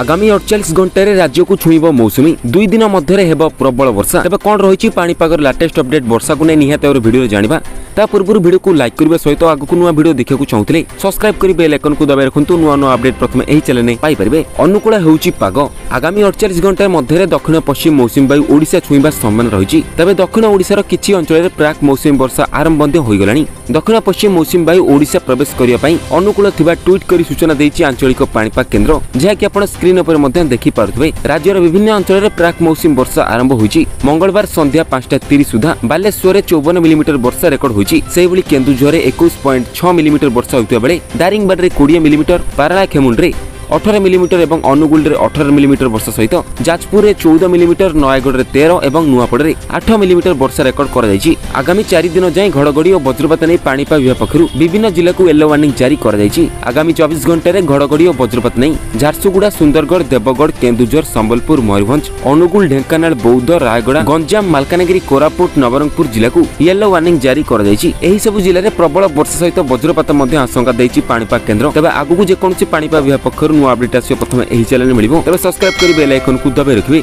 ଆଗାମୀ ଅଡ଼ଚାଳିଶ ଘଣ୍ଟାରେ ରାଜ୍ୟକୁ ଛୁଇଁବ ମୌସୁମୀ ଦୁଇ ଦିନ ମଧ୍ୟରେ ହେବ ପ୍ରବଳ ବର୍ଷା ତେବେ କ'ଣ ରହିଛି ପାଣିପାଗର ଲାଟେଷ୍ଟ ଅପଡେଟ୍ ବର୍ଷାକୁ ନେଇ ନିହାତି ଭାବରେ ଭିଡ଼ିଓରେ ଜାଣିବା তা পূর্বর ভিডিওকে লাইক করা সহ আগুক নয় ভিডিও দেখা চাহুলে সবসক্রাইব করে বেল আইকন দাবাই রাখুন নূয় নূয় আপডেট প্রথমে এই চ্যানেল পাইপারে অনুকূল হচ্ছে পাগ আগামী অড়চাশ ঘণ্টা মধ্যে দক্ষিণ পশ্চিম মৌসুমী বায়ু ওড়শা ছুঁবা সম্ভাবনা রয়েছে তবে দক্ষিণ ওড়শার কিছু অঞ্চলের প্রাক মৌসুমী বর্ষা আরম্ভ হয়েগলানি দক্ষিণ পশ্চিম মৌসুমী বায়ু ওড়শা প্রবেশ করা অনুকূল থাকা ট্যুইট করে সূচনা দিয়েছে আঞ্চলিক পাপাগ কেন্দ্র যা কি আপনার স্ক্রিন উপরে মধ্যে দেখিপারে রাজ্যের বিভিন্ন অঞ্চলের প্রাক মৌসুমী বর্ষা আরম্ভ হয়েছে মঙ্গলবার সন্ধ্যা পাঁচটা তিরিশ সুদ্ধা বালেশ্বরের চৌবন মিলিমিটর বর্ষা রেকর্ড হয়েছে ହୋଇଛି ସେହିଭଳି କେନ୍ଦୁଝରରେ ଏକୋଇଶ ପଏଣ୍ଟ ଛଅ ମିଲିମିଟର ବର୍ଷା ହୋଇଥିବା ବେଳେ ଦାରିଙ୍ଗବାଡ଼ରେ କୋଡ଼ିଏ ମିଲିମିଟର ପାରାଳାଖେମୁଣ୍ଡରେ ଅଠର ମିଲିମିଟର ଏବଂ ଅନୁଗୁଳରେ ଅଠର ମିଲିମିଟର ବର୍ଷା ସହିତ ଯାଜପୁରରେ ଚଉଦ ମିଲିମିଟର ନୟାଗଡ଼ରେ ତେର ଏବଂ ନୂଆପଡ଼ାରେ ଆଠ ମିଲିମିଟର ବର୍ଷା ରେକର୍ଡ କରାଯାଇଛି ଆଗାମୀ ଚାରି ଦିନ ଯାଏଁ ଘଡ଼ଘଡ଼ି ଓ ବଜ୍ରପାତ ନେଇ ପାଣିପାଗ ବିଭାଗ ପକ୍ଷରୁ ବିଭିନ୍ନ ଜିଲ୍ଲାକୁ ୟେଲୋ ୱାର୍ଣ୍ଣିଂ ଜାରି କରାଯାଇଛି ଆଗାମୀ ଚବିଶ ଘଣ୍ଟାରେ ଘଡ଼ଘଡ଼ି ଓ ବଜ୍ରପାତ ନେଇ ଝାରସୁଗୁଡ଼ା ସୁନ୍ଦରଗଡ଼ ଦେବଗଡ଼ କେନ୍ଦୁଝର ସମ୍ବଲପୁର ମୟୂରଭଞ୍ଜ ଅନୁଗୁଳ ଢେଙ୍କାନାଳ ବୌଦ୍ଧ ରାୟଗଡ଼ା ଗଞ୍ଜାମ ମାଲକାନଗିରି କୋରାପୁଟ ନବରଙ୍ଗପୁର ଜିଲ୍ଲାକୁ ୟେଲୋ ୱାର୍ଣ୍ଣିଂ ଜାରି କରାଯାଇଛି ଏହିସବୁ ଜିଲ୍ଲାରେ ପ୍ରବଳ ବର୍ଷା ସହିତ ବଜ୍ରପାତ ମଧ୍ୟ ଆଶଙ୍କା ଦେଇଛି ପାଣିପାଗ କେନ୍ଦ୍ର ତେବେ ଆଗକୁ ଯେକୌଣସି ପାଣିପାଗ ବିଭାଗ ପକ୍ଷରୁ ନୂଆ ଅପଡେଟ୍ ଆସିବ ପ୍ରଥମେ ଏହି ଚ୍ୟାନେଲ୍ ମିଳିବ ତେବେ ସବସ୍କ୍ରାଇବ୍ କରି ବେଲ୍ ଆଇକନ୍କୁ ଦବାଇ ରଖିବେ